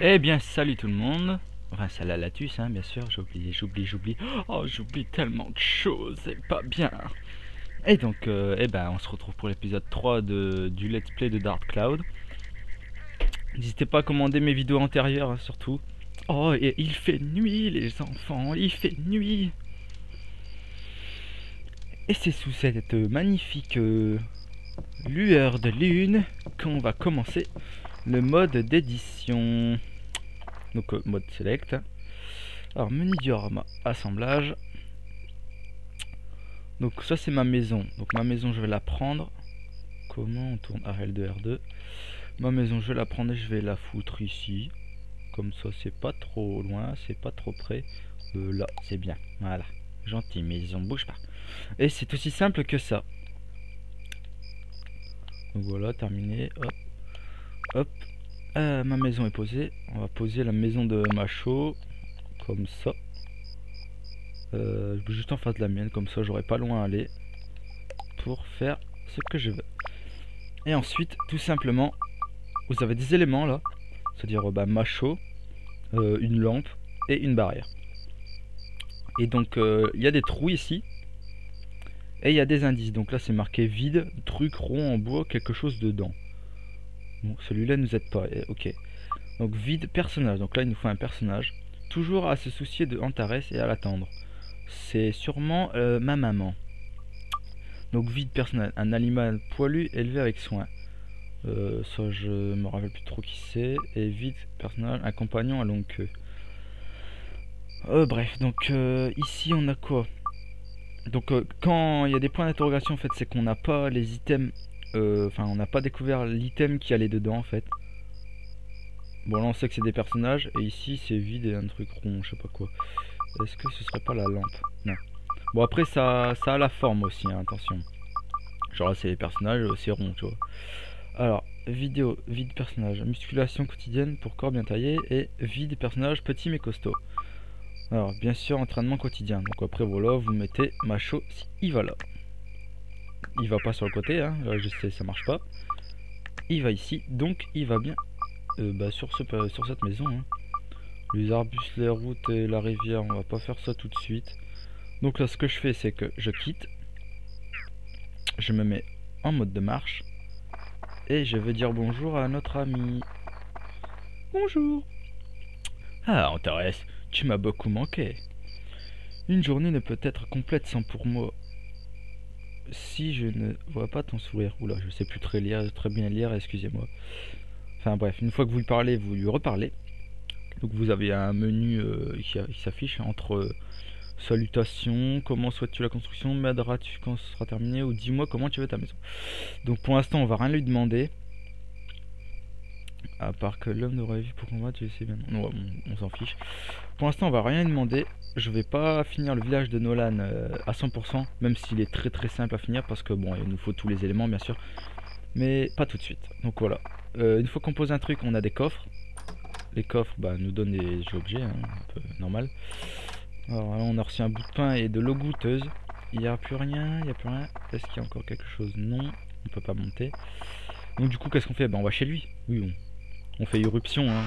Eh bien, salut tout le monde. Enfin, salut à Latus, hein, bien sûr. J'oublie, j'oublie, j'oublie. Oh, j'oublie tellement de choses, c'est pas bien. Et donc, euh, eh ben, on se retrouve pour l'épisode 3 de, du Let's Play de Dark Cloud. N'hésitez pas à commander mes vidéos antérieures, hein, surtout. Oh, il fait nuit, les enfants, il fait nuit. Et c'est sous cette magnifique euh, lueur de lune qu'on va commencer le mode d'édition. Donc euh, mode select. Alors menu diorama, assemblage. Donc ça c'est ma maison. Donc ma maison je vais la prendre. Comment on tourne RL2 R2 Ma maison je vais la prendre et je vais la foutre ici. Comme ça c'est pas trop loin, c'est pas trop près. Là c'est bien. Voilà. Gentil maison, bouge pas. Et c'est aussi simple que ça. Donc voilà, terminé. Hop. Hop. Euh, ma maison est posée. On va poser la maison de Macho. Comme ça. Euh, juste en face de la mienne. Comme ça, j'aurai pas loin à aller. Pour faire ce que je veux. Et ensuite, tout simplement, vous avez des éléments là. C'est-à-dire bah, Macho, euh, une lampe et une barrière. Et donc, euh, il y a des trous ici. Et il y a des indices. Donc là, c'est marqué vide, truc rond en bois, quelque chose dedans. Celui-là nous aide pas. Eh, ok. Donc vide, personnage. Donc là, il nous faut un personnage. Toujours à se soucier de Antares et à l'attendre. C'est sûrement euh, ma maman. Donc vide, personnage. Un animal poilu élevé avec soin. Euh, ça, je me rappelle plus trop qui c'est. Et vide, personnage. Un compagnon à longue queue. Euh, bref, donc euh, ici on a quoi? Donc quand il y a des points d'interrogation en fait c'est qu'on n'a pas les items Enfin on n'a pas découvert l'item qui allait dedans en fait. Bon là on sait que c'est des personnages et ici c'est vide et un truc rond je sais pas quoi. Est-ce que ce serait pas la lampe? Non. Bon après ça, ça a la forme aussi hein, attention. Genre là c'est les personnages c'est rond tu vois. Alors, vidéo, vide personnage, musculation quotidienne pour corps bien taillé et vide personnage petit mais costaud. Alors, bien sûr, entraînement quotidien. Donc après, voilà, vous mettez macho si il va là. Il va pas sur le côté, hein. Là, je sais, ça marche pas. Il va ici, donc il va bien euh, bah, sur, ce, sur cette maison. Hein. Les arbustes, les routes et la rivière, on va pas faire ça tout de suite. Donc là, ce que je fais, c'est que je quitte. Je me mets en mode de marche. Et je vais dire bonjour à notre ami. Bonjour. Ah, Antares, tu m'as beaucoup manqué. Une journée ne peut être complète sans pour moi. Si je ne vois pas ton sourire. Oula, je sais plus très lire, très bien lire, excusez-moi. Enfin bref, une fois que vous lui parlez, vous lui reparlez. Donc vous avez un menu euh, qui, s'affiche entre euh, salutations, comment souhaites-tu la construction, m'aideras-tu quand ce sera terminé, ou dis-moi comment tu veux ta maison. Donc pour l'instant, on va rien lui demander. À part que l'homme n'aurait vu pour combattre, tu sais bien. Non, on, s'en fiche. Pour l'instant, on va rien demander. Je vais pas finir le village de Nolan euh, à 100%, même s'il est très très simple à finir, parce que bon, il nous faut tous les éléments, bien sûr. Mais pas tout de suite. Donc voilà. Euh, une fois qu'on pose un truc, on a des coffres. Les coffres bah, nous donnent des objets, hein, un peu normal. Alors là, on a reçu un bout de pain et de l'eau goûteuse. Il n'y a plus rien, il n'y a plus rien. Est-ce qu'il y a encore quelque chose? Non, on peut pas monter. Donc du coup, qu'est-ce qu'on fait? Ben, On va chez lui. Oui, bon on fait irruption, hein.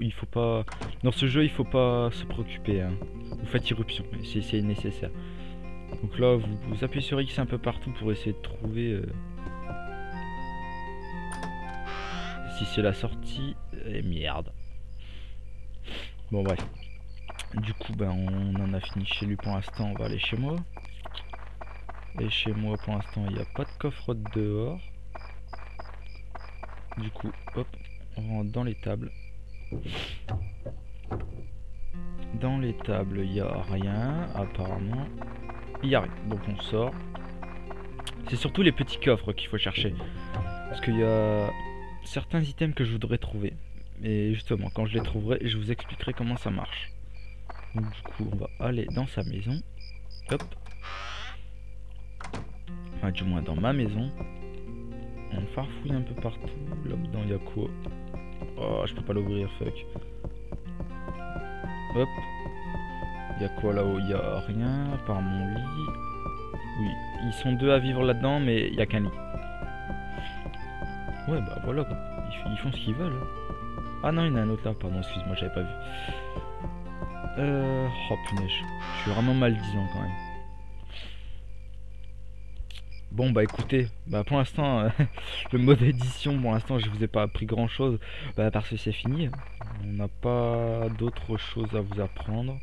il, faut, pas... Dans ce jeu, il faut pas se préoccuper. Hein. Vous faites irruption, si c'est nécessaire. Donc là, vous, appuyez sur X un peu partout pour essayer de trouver... Euh, si c'est la sortie... Et eh, merde. Bon, bref. Du coup, ben, on en a fini chez lui pour l'instant. On va aller chez moi. Et chez moi, pour l'instant, il n'y a pas de coffre dehors. Du coup, hop, on rentre dans les tables. Dans les tables, il n'y a rien, apparemment. Il n'y a rien, donc on sort. C'est surtout les petits coffres qu'il faut chercher. Parce qu'il y a certains items que je voudrais trouver. Et justement, quand je les trouverai, je vous expliquerai comment ça marche. Donc du coup, on va aller dans sa maison. Hop. Enfin, du moins dans ma maison. On farfouille un peu partout. Là-dedans, il y a quoi Oh, je peux pas l'ouvrir, fuck. Hop. Il y a quoi là-haut Il y a rien, par mon lit. Oui, ils sont deux à vivre là-dedans, mais il y a qu'un lit. Ouais, bah voilà, Ils, font ce qu'ils veulent. Hein. Ah non, il y en a un autre là, pardon, excuse-moi, j'avais pas vu. Euh... Oh punaise, je suis vraiment mal disant quand même. Bon bah écoutez, bah pour l'instant euh, le mode édition pour l'instant je vous ai pas appris grand chose bah, parce que c'est fini. On n'a pas d'autres choses à vous apprendre.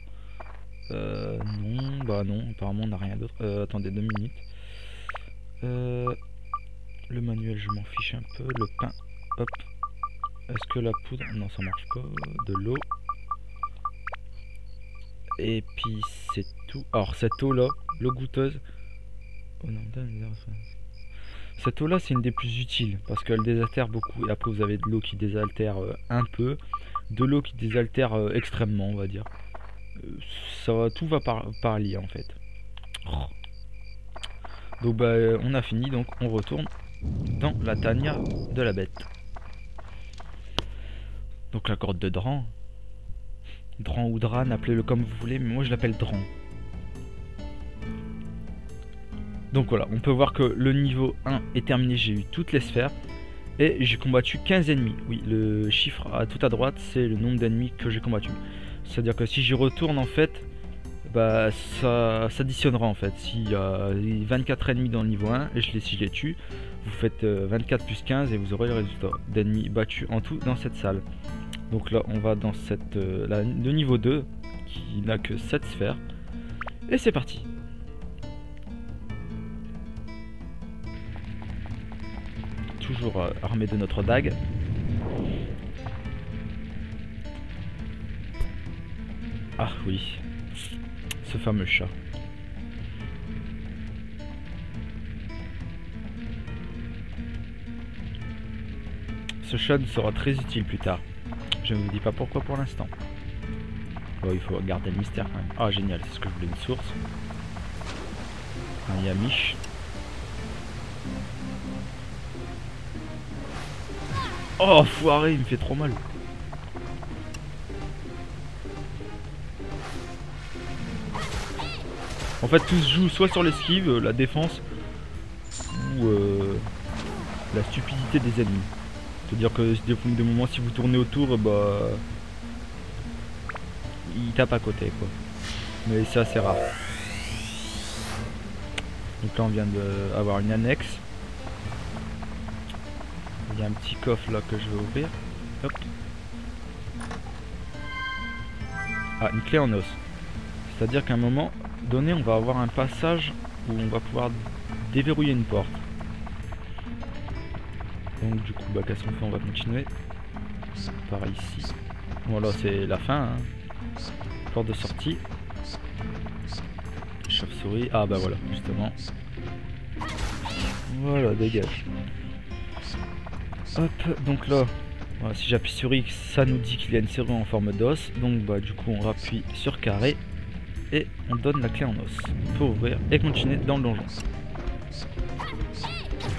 Euh, non, bah non, apparemment on n'a rien d'autre. Euh, attendez deux minutes. Euh, le manuel je m'en fiche un peu. Le pain, hop. Est-ce que la poudre, non ça marche pas. De l'eau. Et puis c'est tout. Alors cette eau là, l'eau goûteuse. Cette eau là c'est une des plus utiles parce qu'elle désaltère beaucoup. Et après vous avez de l'eau qui désaltère euh, un peu. De l'eau qui désaltère euh, extrêmement on va dire. Euh, ça tout va par, par en fait. Donc bah on a fini donc on retourne dans la tania de la bête. Donc la corde de Dran. Dran ou Dran, appelez-le comme vous voulez, mais moi je l'appelle Dran. Donc voilà, on peut voir que le niveau 1 est terminé, j'ai eu toutes les sphères. Et j'ai combattu 15 ennemis. Oui, le chiffre à tout à droite, c'est le nombre d'ennemis que j'ai combattu. C'est-à-dire que si j'y retourne en fait, bah ça s'additionnera en fait. S'il y a 24 ennemis dans le niveau 1, et je les, si je les tue, vous faites 24 euh, plus 15 et vous aurez le résultat d'ennemis battus en tout dans cette salle. Donc là, on va dans cette, euh, le niveau 2, qui n'a que 7 sphères. Et c'est parti toujours euh, armé de notre dague. Ah oui, ce fameux chat. Ce chat nous sera très utile plus tard. Je ne vous dis pas pourquoi pour l'instant. Bon, il faut garder le mystère. Ah, génial, c'est ce que je voulais, une source. Un Yamish. Oh, foiré, il me fait trop mal. En fait, tout se joue soit sur l'esquive, euh, la défense, ou euh, la stupidité des ennemis. C'est-à-dire que des, moments, si vous tournez autour, bah... Il tape à côté, quoi. Mais c'est assez rare. Donc là, on vient d'avoir une annexe. Un petit coffre là que je vais ouvrir. Ah, une clé en os. C'est-à-dire qu'à un moment donné, on va avoir un passage où on va pouvoir déverrouiller une porte. Donc du coup, bah, qu'est-ce qu'on fait? On va continuer. Par ici. Voilà, c'est la fin. Hein. Porte de sortie. Chauve-souris. Ah bah voilà, justement. Voilà, dégage. Hop, donc là, si j'appuie sur X, ça nous dit qu'il y a une serrure en forme d'os. Donc bah du coup on rappuie sur carré et on donne la clé en os pour ouvrir et continuer dans le donjon.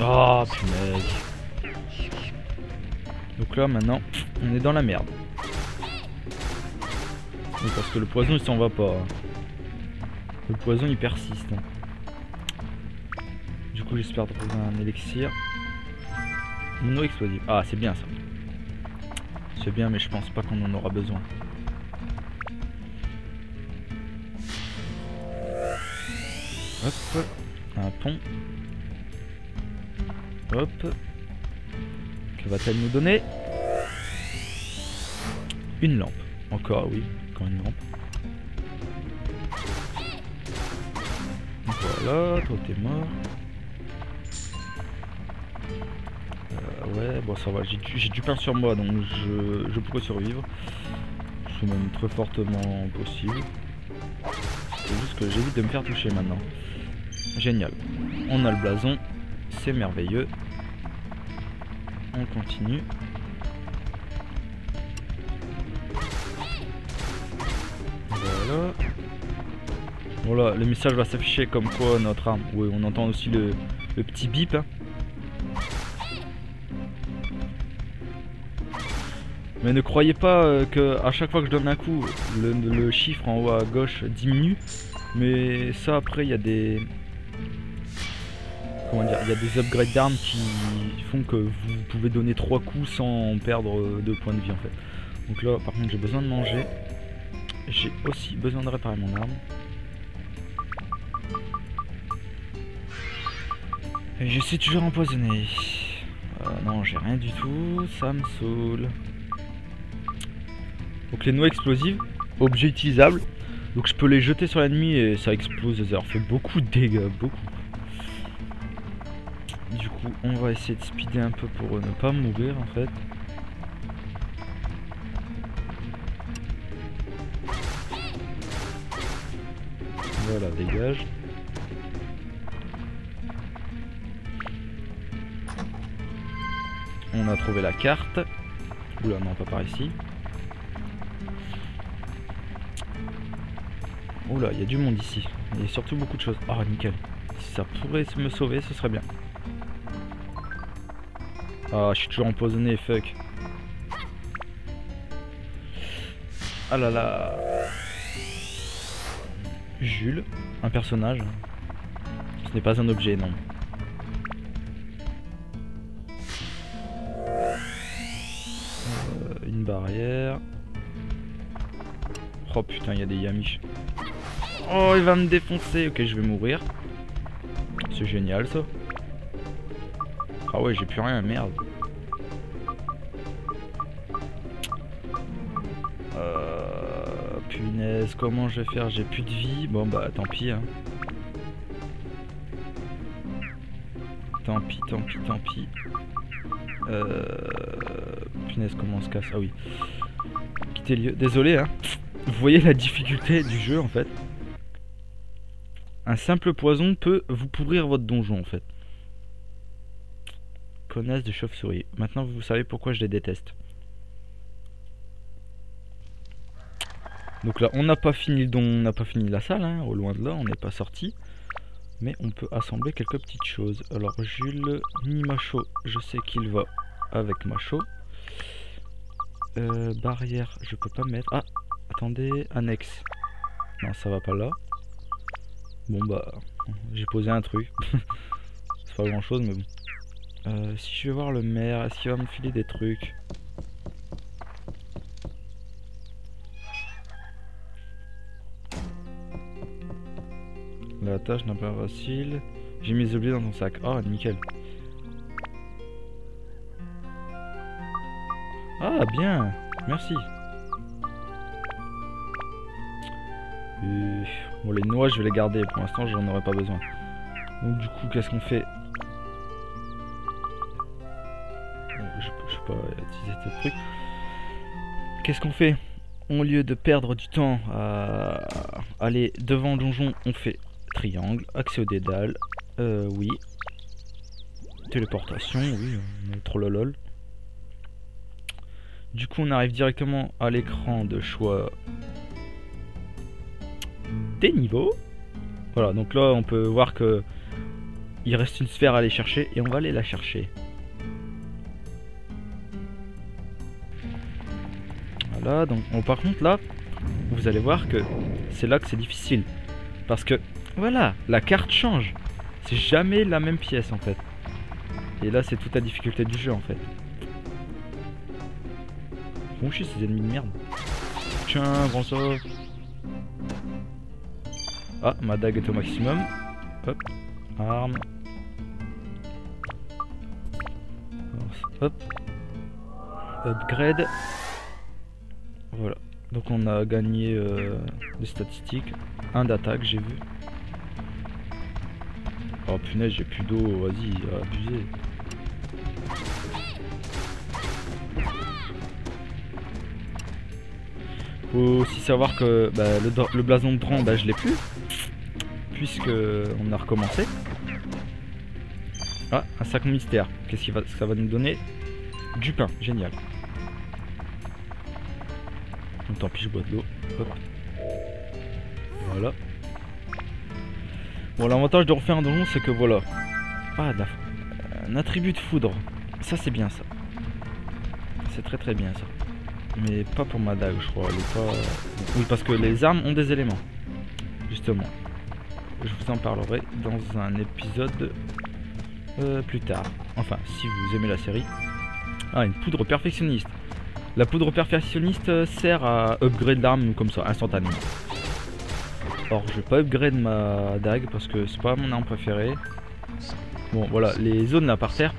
Oh punaise. Donc là maintenant, on est dans la merde. parce que le poison il s'en va pas. Le poison il persiste. Hein. Du coup j'espère trouver un élixir. Mono explosif. Ah, c'est bien ça. C'est bien, mais je pense pas qu'on en aura besoin. Hop. Un pont. Hop. Que va-t-elle nous donner? Une lampe. Encore, oui. Encore une lampe. Voilà, toi t'es mort. Bon ça va, j'ai du pain sur moi donc je, je pourrais survivre. C'est même très fortement possible. C'est juste que j'évite de me faire toucher maintenant. Génial. On a le blason, c'est merveilleux. On continue. Voilà. Voilà, le message va s'afficher comme quoi notre arme. Oui, on entend aussi le, petit bip. Hein. Mais ne croyez pas euh, que à chaque fois que je donne un coup, le, chiffre en haut à gauche diminue. Mais ça après il y a des. Comment dire Il y a des upgrades d'armes qui font que vous pouvez donner 3 coups sans perdre 2 points de vie en fait. Donc là, par contre, j'ai besoin de manger. J'ai aussi besoin de réparer mon arme. Et je suis toujours empoisonné. Euh, non, j'ai rien du tout. Ça me saoule. Donc les noix explosives, objet utilisable. Donc je peux les jeter sur l'ennemi et ça explose. Ça leur fait beaucoup de dégâts, beaucoup. Du coup, on va essayer de speeder un peu pour ne pas mourir en fait. Voilà, dégage. On a trouvé la carte. Oula, non, pas par ici. Oula, il y a du monde ici. Il y a surtout beaucoup de choses. Oh, nickel. Si ça pourrait me sauver, ce serait bien. Ah, je suis toujours empoisonné, fuck. Ah là là. Jules, un personnage. Ce n'est pas un objet, non. Euh, une barrière. Oh putain, il y a des yamiches. Oh, il va me défoncer. Ok, je vais mourir. C'est génial, ça. Ah ouais, j'ai plus rien, merde. Euh, punaise, comment je vais faire? J'ai plus de vie. Bon bah tant pis. Hein. Tant pis, tant pis, tant pis. Euh, punaise, comment on se casse? Ah oui. Quitter le lieu. Désolé, hein. Vous voyez la difficulté du jeu en fait. Un simple poison peut vous pourrir votre donjon en fait. Connasse de chauve-souris. Maintenant vous savez pourquoi je les déteste. Donc là on n'a pas fini le don, on n'a pas fini la salle, hein, au loin de là, on n'est pas sorti. Mais on peut assembler quelques petites choses. Alors Jules, ni Macho, je sais qu'il va avec Macho. Euh, barrière, je peux pas mettre. Ah, attendez, annexe. Non, ça va pas là. Bon bah, j'ai posé un truc. C'est pas grand chose mais bon. Euh, si je vais voir le maire, est-ce qu'il va me filer des trucs? La tâche n'est pas facile. J'ai mis les objets dans ton sac. Oh, nickel. Ah, bien. Merci. Bon, les noix, je vais les garder. Pour l'instant, j'en aurai pas besoin. Donc, du coup, qu'est-ce qu'on fait Je, je peux pas utiliser ce truc. Qu'est-ce qu'on fait Au lieu de perdre du temps à aller devant le donjon, on fait triangle, accès au dédale. Euh, oui. Téléportation, oui, trop lol. Du coup, on arrive directement à l'écran de choix des niveaux. Voilà, donc là on peut voir que il reste une sphère à aller chercher et on va aller la chercher. Voilà, donc par contre là, vous allez voir que c'est là que c'est difficile. Parce que, voilà, la carte change. C'est jamais la même pièce en fait. Et là c'est toute la difficulté du jeu en fait. Bon chier ces ennemis de merde. Tiens, ça. Ah, ma dague est au maximum. Hop, arme. Hop. Upgrade. Voilà. Donc on a gagné euh, des statistiques. Un d'attaque, j'ai vu. Oh punaise, j'ai plus d'eau. Vas-y, abusé. Faut aussi savoir que bah, le, blason de Dran, bah, je l'ai plus puisque on a recommencé. Ah, un sac mystère. Qu'est-ce que ça va nous donner? Du pain, génial. Donc, tant pis, je bois de l'eau. Voilà. Bon, l'avantage de refaire un donjon, c'est que voilà. Ah, un attribut de foudre. Ça, c'est bien ça. C'est très très bien ça. Mais pas pour ma dague, je crois. pas... Oui, parce que les armes ont des éléments. Justement je vous en parlerai dans un épisode euh, plus tard. Enfin, si vous aimez la série. Ah, une poudre perfectionniste. La poudre perfectionniste euh, sert à upgrade l'arme comme ça, instantanément. Or, je vais pas upgrade ma dague parce que c'est pas mon arme préférée. Bon, voilà, les zones là par terre.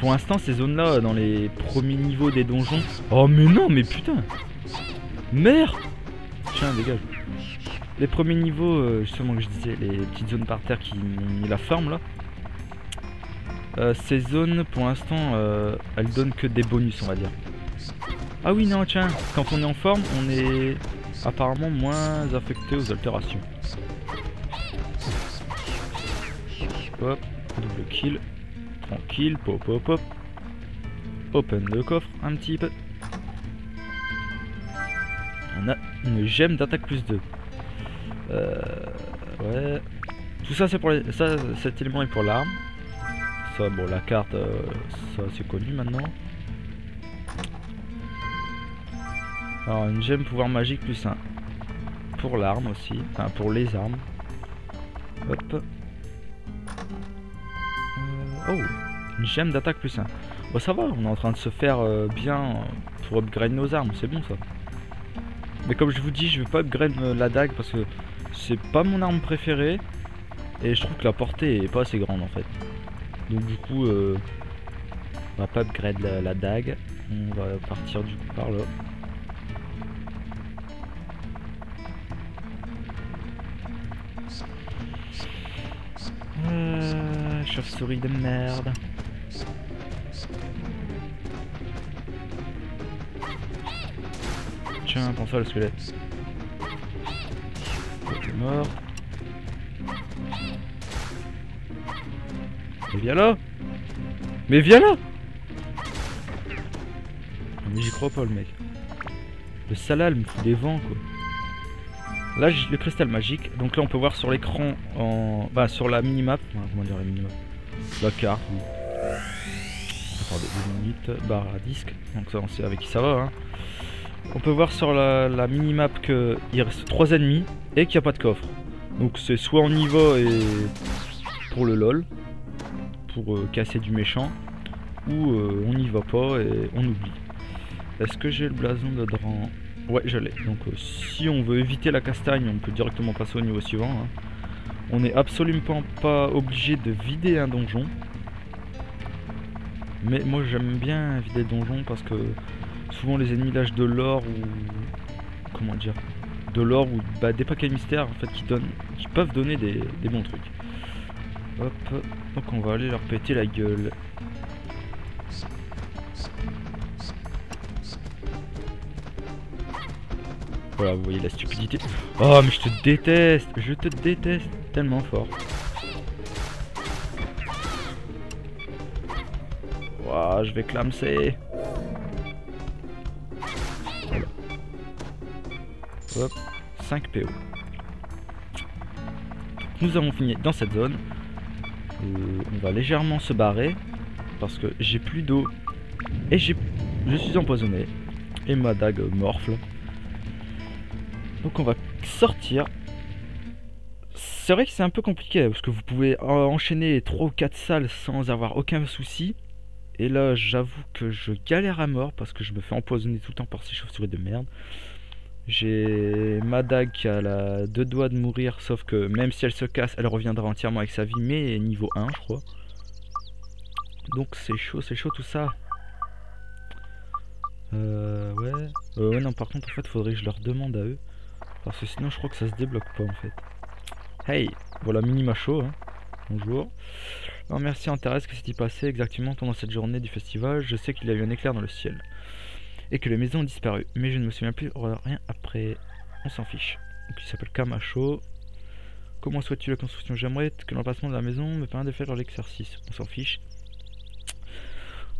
Pour l'instant, ces zones là, dans les premiers niveaux des donjons. Oh, mais non, mais putain Merde Tiens, dégage. Les premiers niveaux, euh, justement, que je disais, les petites zones par terre qui mis la forme là. Euh, ces zones, pour l'instant, euh, elles donnent que des bonus, on va dire. Ah oui, non, tiens, quand on est en forme, on est apparemment moins affecté aux altérations. Hop, double kill. Tranquille, pop, pop, pop. Open le coffre un petit peu. On a une gemme d'attaque plus 2. Euh, ouais. Tout ça, c'est pour les... ça, cet élément est pour l'arme. Ça, bon, la carte, euh, ça c'est connu maintenant. Alors, une gemme pouvoir magique plus 1. Pour l'arme aussi. Enfin, pour les armes. Hop. Euh, oh, une gemme d'attaque plus 1. Bon, ça va, on est en train de se faire euh, bien pour upgrade nos armes. C'est bon ça. Mais comme je vous dis, je vais pas upgrade euh, la dague parce que c'est pas mon arme préférée. Et je trouve que la portée est pas assez grande en fait. Donc du coup, euh, on va pas upgrade la, dague. On va partir du coup par là. Euh, Chauve-souris de merde. Tiens, pense le squelette. T'es mort. Mais viens là Mais viens là Mais j'y crois pas le mec. Le salal me fout des vents quoi. Là le cristal magique. Donc là on peut voir sur l'écran en. Bah sur la minimap. comment dire la minimap? La carte. Oui. Attendez deux minutes. Barre à disque. Donc ça on sait avec qui ça va hein. On peut voir sur la, la minimap qu'il reste 3 ennemis et qu'il n'y a pas de coffre. Donc c'est soit on y va et pour le lol, pour euh, casser du méchant, ou euh, on n'y va pas et on oublie. Est-ce que j'ai le blason de Dran Ouais, je l'ai. Donc euh, si on veut éviter la castagne, on peut directement passer au niveau suivant. Hein. On n'est absolument pas obligé de vider un donjon. Mais moi j'aime bien vider le donjon parce que souvent les ennemis lâchent de l'or ou comment dire de l'or ou bah, des paquets mystères en fait qui donnent qui peuvent donner des, bons trucs. Hop donc on va aller leur péter la gueule. Voilà vous voyez la stupidité. Oh mais je te déteste je te déteste tellement fort. Waouh, je vais clamser 5 PO. Nous avons fini dans cette zone. Euh, on va légèrement se barrer parce que j'ai plus d'eau et je suis empoisonné et ma dague morfle. Donc on va sortir. C'est vrai que c'est un peu compliqué parce que vous pouvez enchaîner 3 ou 4 salles sans avoir aucun souci. Et là, j'avoue que je galère à mort parce que je me fais empoisonner tout le temps par ces chauves-souris de merde. J'ai ma dague qui a la deux doigts de mourir, sauf que même si elle se casse, elle reviendra entièrement avec sa vie, mais niveau 1, je crois. Donc c'est chaud, c'est chaud tout ça. Euh, ouais. Euh, ouais, non, par contre, en fait, faudrait que je leur demande à eux. Parce que sinon, je crois que ça se débloque pas, en fait. Hey, voilà, mini macho, hein. Bonjour. Non, merci, Thérèse, que s'est-il passé exactement pendant cette journée du festival? Je sais qu'il y a eu un éclair dans le ciel et que les maisons ont disparu. Mais je ne me souviens plus rien après. On s'en fiche. Donc il s'appelle Camacho. Comment souhaites-tu la construction? J'aimerais que l'emplacement de la maison me permette de faire l'exercice. On s'en fiche.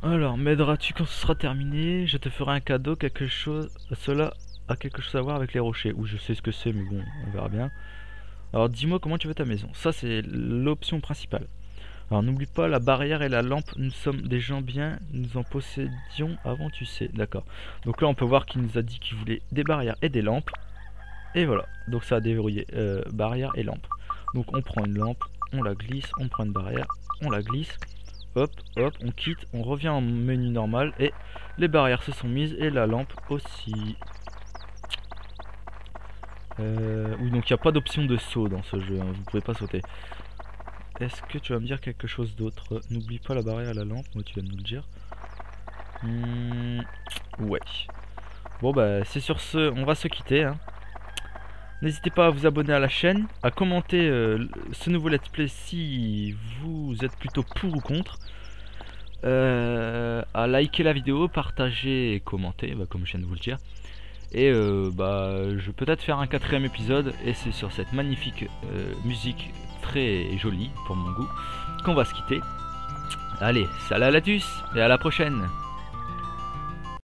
Alors, m'aideras-tu quand ce sera terminé Je te ferai un cadeau, quelque chose. Cela a quelque chose à voir avec les rochers. Ou je sais ce que c'est, mais bon, on verra bien. Alors, dis-moi comment tu veux ta maison. Ça, c'est l'option principale. Alors n'oublie pas la barrière et la lampe, nous sommes des gens bien, nous en possédions avant tu sais, d'accord. Donc là on peut voir qu'il nous a dit qu'il voulait des barrières et des lampes. Et voilà, donc ça a déverrouillé euh, barrière et lampe. Donc on prend une lampe, on la glisse, on prend une barrière, on la glisse, hop, hop, on quitte, on revient en menu normal et les barrières se sont mises et la lampe aussi. Euh, oui, donc il n'y a pas d'option de saut dans ce jeu, hein, vous pouvez pas sauter. Est-ce que tu vas me dire quelque chose d'autre? N'oublie pas la barrière et la lampe, moi tu vas nous le dire. Hmm, ouais. Bon bah c'est sur ce, on va se quitter. Hein. N'hésitez pas à vous abonner à la chaîne, à commenter euh, ce nouveau let's play si vous êtes plutôt pour ou contre. Euh, à liker la vidéo, partager et commenter, bah, comme je viens de vous le dire. Et euh, bah, je vais peut-être faire un quatrième épisode, et c'est sur cette magnifique musique très jolie pour mon goût qu'on va se quitter. Allez, salut et à la prochaine